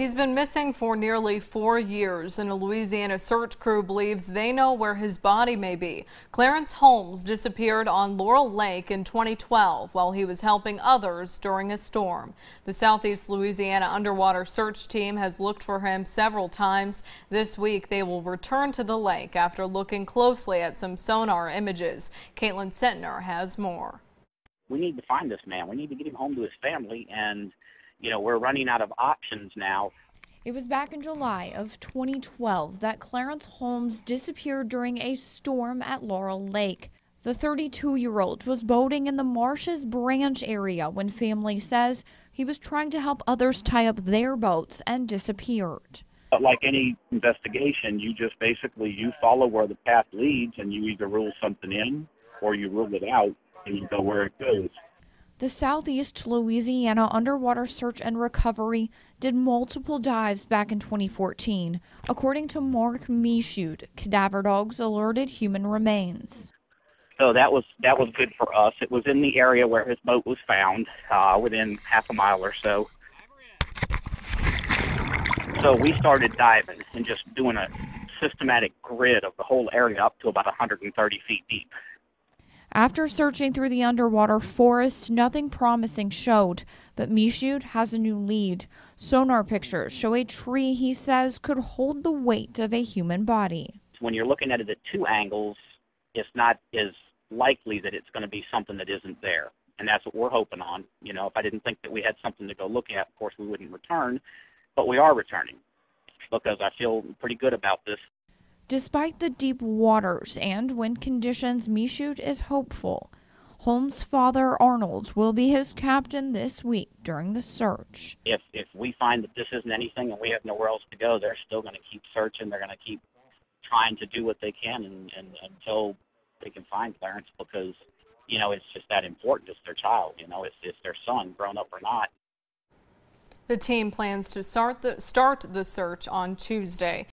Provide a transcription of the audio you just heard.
He's been missing for nearly four years, and a Louisiana search crew believes they know where his body may be. Clarence Holmes disappeared on Laurel Lake in 2012 while he was helping others during a storm. The Southeast Louisiana Underwater Search Team has looked for him several times. This week, they will return to the lake after looking closely at some sonar images. Caitlin Sentner has more. We need to find this man. We need to get him home to his family and you know, we're running out of options now. It was back in July of 2012 that Clarence Holmes disappeared during a storm at Laurel Lake. The 32 year old was boating in the Marshes Branch area when family says he was trying to help others tie up their boats and disappeared. But like any investigation, you just basically you follow where the path leads and you either rule something in or you rule it out and you go where it goes. The Southeast Louisiana Underwater Search and Recovery did multiple dives back in 2014. According to Mark Michaud, cadaver dogs alerted human remains. So that was that was good for us. It was in the area where his boat was found, uh, within half a mile or so. So we started diving and just doing a systematic grid of the whole area up to about 130 feet deep. After searching through the underwater forest, nothing promising showed, but Michaud has a new lead. Sonar pictures show a tree he says could hold the weight of a human body. When you're looking at it at two angles, it's not as likely that it's going to be something that isn't there. And that's what we're hoping on. You know, if I didn't think that we had something to go look at, of course we wouldn't return, but we are returning because I feel pretty good about this. Despite the deep waters and wind conditions, Michaud is hopeful. Holmes' father, Arnold, will be his captain this week during the search. If, if we find that this isn't anything and we have nowhere else to go, they're still going to keep searching. They're going to keep trying to do what they can and, and, until they can find Clarence because, you know, it's just that important. It's their child, you know, it's, it's their son, grown up or not. The team plans to start the, start the search on Tuesday.